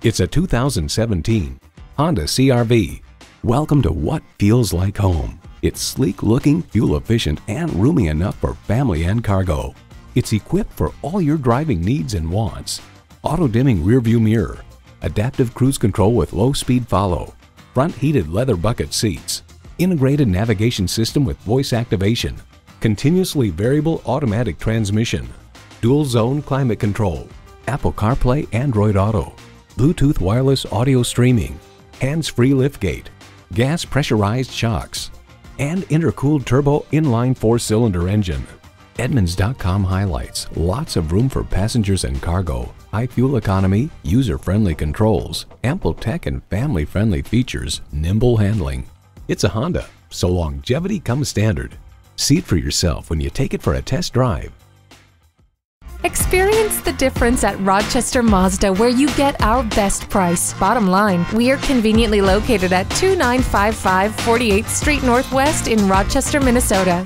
It's a 2017 Honda CRV. Welcome to what feels like home. It's sleek looking, fuel efficient, and roomy enough for family and cargo. It's equipped for all your driving needs and wants. Auto dimming rear view mirror, adaptive cruise control with low speed follow, front heated leather bucket seats, integrated navigation system with voice activation, continuously variable automatic transmission, dual zone climate control, Apple CarPlay Android Auto, Bluetooth wireless audio streaming, hands-free liftgate, gas pressurized shocks, and intercooled turbo inline four-cylinder engine. Edmunds.com highlights lots of room for passengers and cargo, high fuel economy, user-friendly controls, ample tech and family-friendly features, nimble handling. It's a Honda, so longevity comes standard. See it for yourself when you take it for a test drive. Experience the difference at Rochester Mazda, where you get our best price. Bottom line, we are conveniently located at 2955 48th Street Northwest in Rochester, Minnesota.